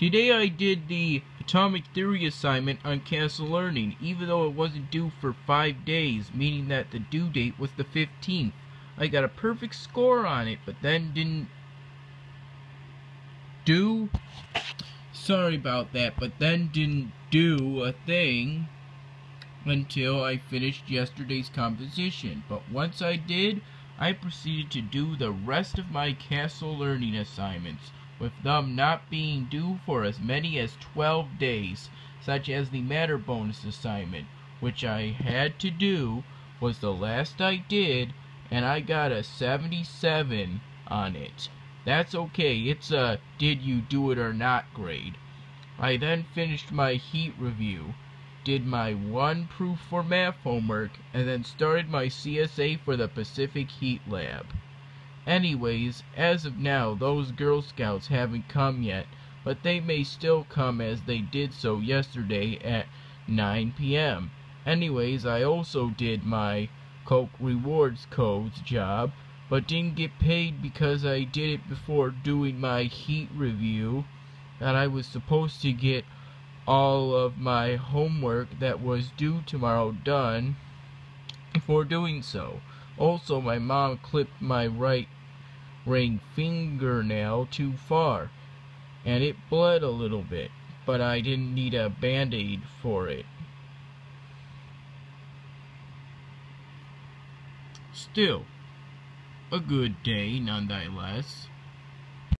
Today I did the atomic theory assignment on castle learning, even though it wasn't due for five days, meaning that the due date was the 15th. I got a perfect score on it, but then didn't do sorry about that, but then didn't do a thing until I finished yesterday's composition. But once I did, I proceeded to do the rest of my castle learning assignments, with them not being due for as many as 12 days, such as the matter bonus assignment, which I had to do, was the last I did, and I got a 77 on it. That's okay, it's a did you do it or not grade. I then finished my heat review, did my one proof for math homework, and then started my CSA for the Specific Heat Lab. Anyways, as of now, those Girl Scouts haven't come yet, but they may still come as they did so yesterday at 9 p.m. Anyways, I also did my Coke Rewards Codes job, but didn't get paid because I did it before doing my heat review and I was supposed to get all of my homework that was due tomorrow done before doing so. Also, my mom clipped my right ring fingernail too far, and it bled a little bit, but I didn't need a band-aid for it. Still, a good day nonetheless.